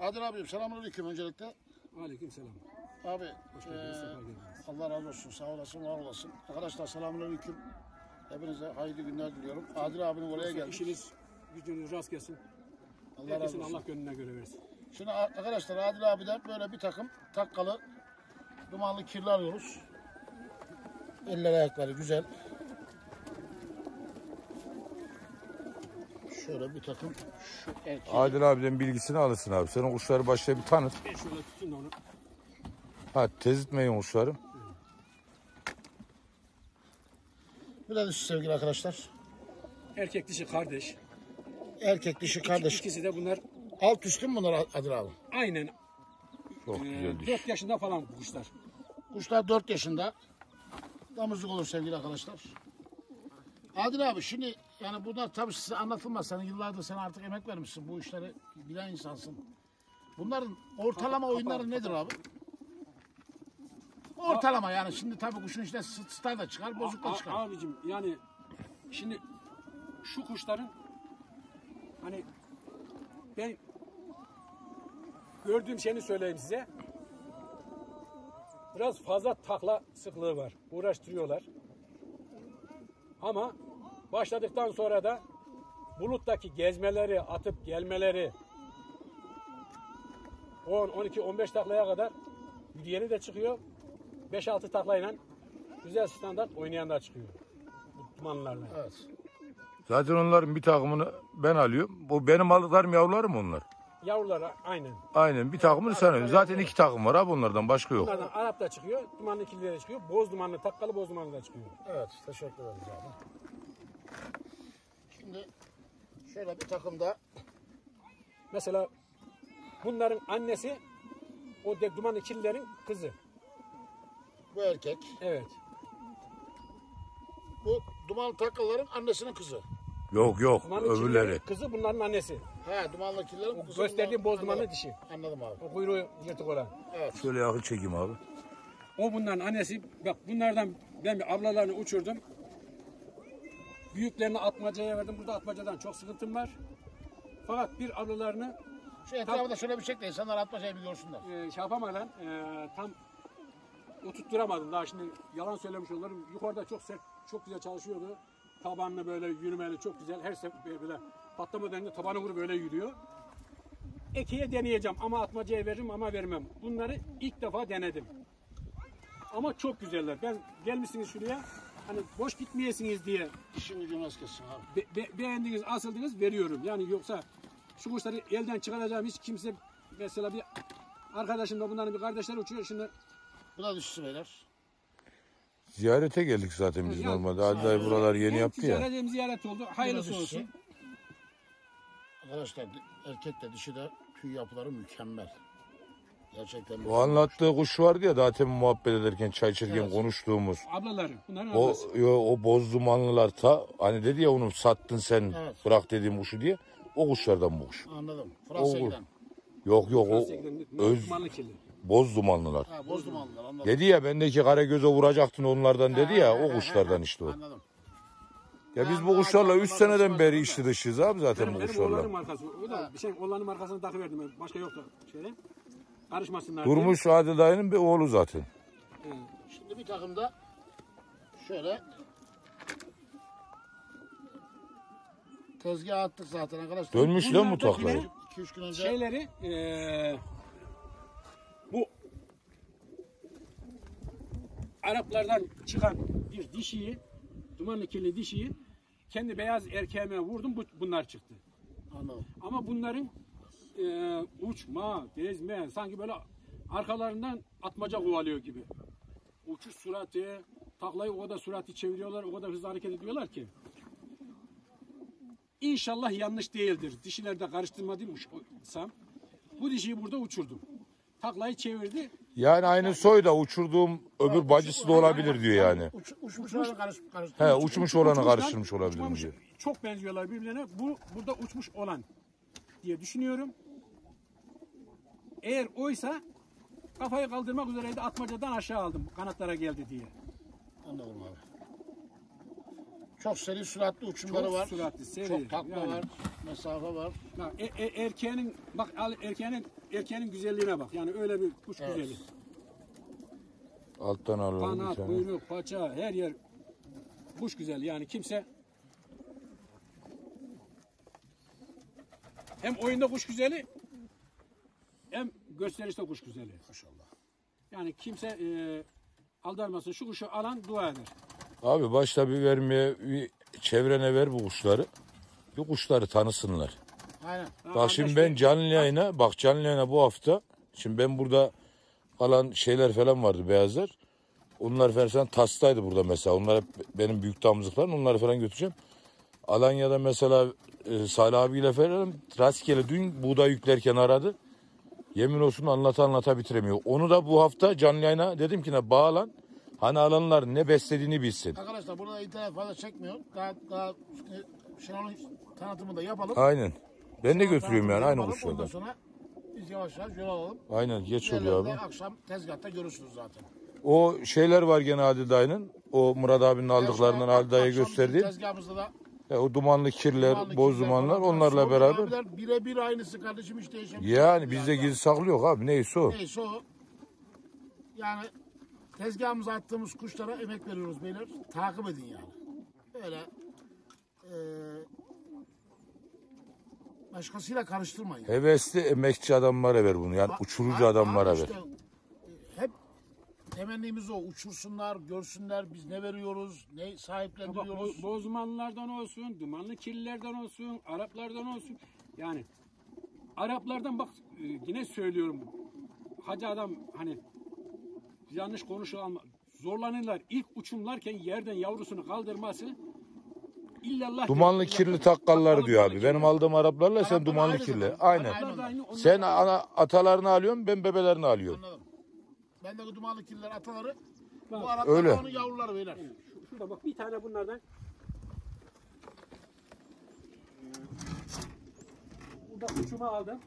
Adil abim selamünaleyküm öncelikle. Aleyküm selam. Abi Hoş geldiniz, sefa geldiniz. Allah razı olsun sağ olasın var olasın. Arkadaşlar selamünaleyküm. Hepinize hayırlı günler diliyorum. Adil abinin oraya geldik. İşiniz, gücünüz rast gelsin. Allah razı Herkesin olsun. Allah gönlüne göre versin. Şimdi arkadaşlar Adil abiden böyle bir takım takkalı dumanlı kirli alıyoruz. Eller ayakları güzel. Şöyle bir takım şu erkeği. Adil abiden bilgisini alırsın abi. Sen o kuşları başta bir tanıt. Ben şöyle tutun da onu. Ha tezitmeyin kuşları. Bir de dişi sevgili arkadaşlar. Erkek dişi kardeş. Erkek dişi kardeş. İkisi de bunlar Alt üstü mü bunlar Adil abi? aynen Çok güzel diş. 4 yaşında falan bu kuşlar. Kuşlar 4 yaşında. Damızlık olur sevgili arkadaşlar. Adil abi şimdi yani bunlar tabii size anlatılmaz. Sen yıllardır sen artık emek vermişsin. Bu işleri bilen insansın. Bunların ortalama oyunları nedir abi? Ortalama yani şimdi tabii kuşun içinde st- star da çıkar, bozuk da A- çıkar. abicim yani şimdi şu kuşların hani ben gördüğüm şeyini söyleyeyim size. Biraz fazla takla sıklığı var. Uğraştırıyorlar. Ama başladıktan sonra da buluttaki gezmeleri, atıp gelmeleri 10, 12, 15 taklaya kadar yürüyeni de çıkıyor. 5-6 taklayla güzel standart oynayan da çıkıyor. Bu dumanlarla. Evet. Zaten onların bir takımını ben alıyorum. Bu benim aldıklarım yavrularım onlar. Yavrular aynen. Aynen bir takımını sen alıyorsun. Zaten iki takım var abi onlardan başka yok. Bunlardan Arap da çıkıyor, dumanlı ikilileri de çıkıyor. Boz dumanlı, takkalı boz dumanlı da çıkıyor. Evet, teşekkür ederiz abi. Şimdi şöyle bir takımda Mesela bunların annesi o duman ikililerin kızı. bu erkek, Evet. bu dumanlı takkaların annesinin kızı. Yok yok Dumanlı öbürleri. kızı bunların annesi. He, dumanlı kirlerin kızı. gösterdiğim boz dumanlı dişi. Anladım abi. O kuyruğu yırtık olan. Evet. Şöyle yakın çekeyim abi. O bunların annesi. Bak bunlardan ben bir ablalarını uçurdum. Büyüklerini atmacaya verdim. Burada atmacadan çok sıkıntım var. Fakat bir ablalarını Şu etrafı da şöyle bir çek de insanlar atma şey bir görsünler. e, şey yapamadan e, tam oturtturamadım. Daha şimdi yalan söylemiş olurum. Yukarıda çok sert, çok güzel çalışıyordu. Tabanını böyle yürümeli çok güzel. Her sefer böyle patlama döneminde tabanı vurup böyle yürüyor. Ekiye deneyeceğim ama atmacaya veririm ama vermem. Bunları ilk defa denedim. Ama çok güzeller. Ben gelmişsiniz şuraya hani boş gitmeyesiniz diye İşin gücün az kessin abi. be- be- beğendiğiniz, asıldınız veriyorum. Yani yoksa şu kuşları elden çıkaracağım hiç kimse mesela bir arkadaşım da bunların bir kardeşleri uçuyor. Şimdi Bu da dişisi beyler. Ziyarete geldik zaten biz Ya, normalde. Adil dayı buralar yeni hem yaptı ya. ticaret hem ziyaret oldu. Hayırlısı dişisi. olsun. Arkadaşlar di- erkek de dişi de tüy yapıları mükemmel. Gerçekten O anlattığı kuş vardı ya daha temin muhabbet ederken çay içerken Evet. konuştuğumuz. Ablaları. Bunların O, ablası. yo, o boz dumanlılar ta hani dedi ya onu sattın sen Evet. bırak dediğim kuşu diye. O kuşlardan bu kuş. anladım. Fransa'ya Olur. giden. Yok yok o Fransa'ya giden öz kirli. boz dumanlılar. Ha, boz dumanlılar anladım. Dedi ya bendeki kara göze vuracaktın onlardan dedi ya o kuşlardan işte o. Anladım. Ya biz bu kuşlarla Adil 3 Adam'ın seneden beri içli dışıyız abi zaten Benim, bu benim oğlanın kuşlarla. markası. O da bir şey oğlanın markasını takıverdim. ben. Başka yoktu şeyde. Karışmasınlar Durmuş Adil dayının bir oğlu zaten. Şimdi bir takımda şöyle tezgah attık zaten arkadaşlar. Dönmüş lan yine 2-3 gün önce Şeyleri eee, bu Araplardan çıkan bir dişiyi, dumanlı kirli dişiyi kendi beyaz erkeğime vurdum. Bu, bunlar çıktı. anladım. Ama bunların eee, uçma, gezme, sanki böyle arkalarından atmaca kovalıyor gibi. Uçuş suratı, taklayı o kadar surati çeviriyorlar, o kadar hızlı hareket ediyorlar ki. İnşallah yanlış değildir. Dişilerde karıştırmadıysam bu dişiyi burada uçurdum. Taklayı çevirdi. Yani aynı soyda uçurduğum öbür bacısı da olabilir diyor yani. Uç, uçmuş olanı karış, karış. He uçmuş olanı karıştırmış olabilir diyor. Çok benziyorlar birbirlerine. Bu burada uçmuş olan diye düşünüyorum. Eğer oysa kafayı kaldırmak üzereydi atmacadan aşağı aldım kanatlara geldi diye. Anladım abi. Çok seri süratli uçumları Çok var. süratli, seri. Çok takla Yani. var. Mesafe var. Ya, e, e, erkeğinin bak al, erkeğinin erkeğinin güzelliğine bak. Yani öyle bir kuş Evet. güzeli. Alttan alalım bir Kanat, tane. kuyruk, paça her yer kuş güzel. Yani kimse hem oyunda kuş güzeli hem gösterişte kuş güzeli. Maşallah. Yani kimse e, aldanmasın. Şu kuşu alan dua eder. Abi başta bir vermeye bir çevrene ver bu kuşları. Bir kuşları tanısınlar. Aynen. Bak şimdi ben canlı yayına, bak canlı yayına bu hafta. Şimdi ben burada kalan şeyler falan vardı beyazlar. Onlar falan tastaydı burada mesela. Onlar hep benim büyük damızlıklarım. Onları falan götüreceğim. Alanya'da mesela e, Salih abiyle falan rastgele dün buğday yüklerken aradı. Yemin olsun anlata anlata bitiremiyor. Onu da bu hafta canlı yayına dedim ki ne bağlan. Hani alanlar ne beslediğini bilsin. Arkadaşlar burada internet fazla çekmiyor. Daha daha Şenol'un tanıtımını da yapalım. Aynen. Ben de götürüyorum yani aynı yapalım. kuşlardan. Ondan sonra biz yavaş yavaş yol alalım. Aynen geç oluyor abi. akşam tezgahta görürsünüz zaten. O şeyler var gene Adil dayının. O Murat abinin aldıklarından dayıya Akşam gösterdiği. Tezgahımızda da E, o dumanlı kirler, dumanlı boz kirler dumanlar onlarla beraber. Birebir aynısı kardeşim hiç değişemiyor. Yani bizde gizli saklı yok abi neyse o. Neyse o. Yani tezgahımıza attığımız kuşlara emek veriyoruz beyler. Takip edin yani. Öyle eee başkasıyla karıştırmayın. Hevesli emekçi adamlara ver bunu. Yani uçurucu Abi- adamlara abi ver. Temennimiz o. Uçursunlar, görsünler biz ne veriyoruz, ne Bak, sahiplendiriyoruz. bo- bozmanlardan olsun, dumanlı kirlilerden olsun, Araplardan olsun. Yani Araplardan bak e, yine söylüyorum. Hacı adam hani yanlış konuşulan zorlanırlar. İlk uçumlarken yerden yavrusunu kaldırması illallah. Dumanlı kirli takkallar diyor Dumanlı abi. kirli. Benim aldığım Araplarla sen Araplar dumanlı aynı kirli. Aynen. Aynen. Sen ana, atalarını alıyorsun ben bebelerini alıyorum. Anladım. Ben de bu dumanlı kirliler ataları. Bak, Bu Araplar öyle. onun yavruları beyler. Şu- Şurada bak bir tane bunlardan. Burada uçuma aldım.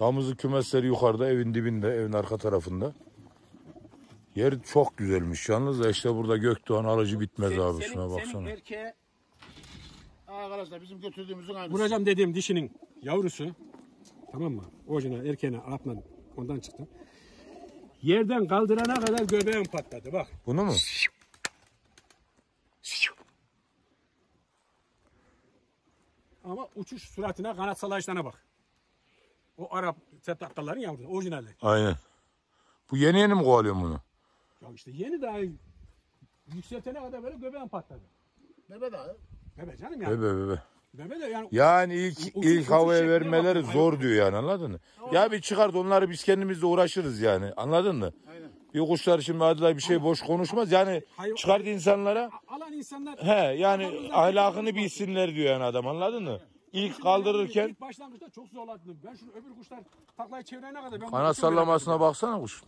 Damızlı kümesleri yukarıda evin dibinde evin arka tarafında. Yer çok güzelmiş. Yalnız da işte burada Gökdoğan alıcı bitmez Sen- abi senin- şuna Senin baksana. erkeğe Arkadaşlar bizim götürdüğümüzün aynısı. vuracağım dediğim dişinin yavrusu. Tamam mı? Orijinal erkeğine atmadım. Ondan çıktı. Yerden kaldırana kadar göbeğim patladı. Bak. Bunu mu? Ama uçuş süratine kanat salayışlarına bak. O Arap setakkaların yavrusu. Orijinali. Aynen. Bu yeni yeni mi kovalıyorsun bunu? Ya işte yeni daha yükseltene kadar böyle göbeğim patladı. Bebe daha. Bebe canım ya. Bebe bebe. Bebe yani Yani ilk Uçuş- ilk havaya vermeleri bak. zor diyor yani anladın mı? Ya bir çıkart onları biz kendimiz de uğraşırız yani anladın mı? Aynen. Bir kuşlar şimdi Adilay bir şey boş konuşmaz yani Hayır- çıkart insanlara alan insanlar he yani ahlakını bilsinler diyor yani adam anladın mı? İlk kaldırırken İlk başlangıçta çok zorladım. Ben şunu öbür kuşlar taklayı çevirene kadar ben kanat sallamasına baksana kuş.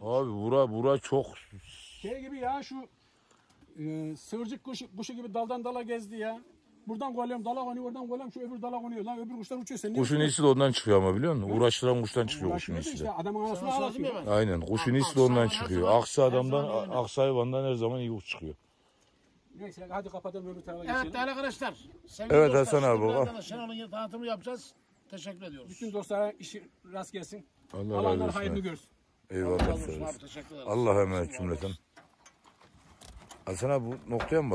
Abi bura bura çok Şey gibi ya şu e, sığırcık kuşu, kuşu gibi daldan dala gezdi ya. Buradan koyuyorum dala konuyor, oradan koyuyorum şu öbür dala konuyor. Lan öbür kuşlar uçuyor sen niye kuşun uçuyorsun? iyisi de ondan çıkıyor ama biliyor musun? Uğraştıran kuştan çıkıyor kuşun Uğraşıyor da iyisi de. işte adamın ağlatıyor. ben. Aynen kuşun iyisi de ondan aksa çıkıyor. her adamdan aksi hayvandan her zaman iyi kuş çıkıyor. Neyse hadi kapatalım öbür tarafa Evet geçelim. değerli arkadaşlar. Sevgili Evet, dostlar, Hasan şimdi abi, birazdan bak. da Şenol'un tanıtımı yapacağız. Teşekkür ediyoruz. Bütün dostlara işi rast gelsin. Allah razı Alanlar olsun. hayırlı görsün. Eyvallah. Allah razı olsun söyleriz. abi, teşekkür ederiz. Allah'a emanet cümleten. Hasan bu noktaya mı?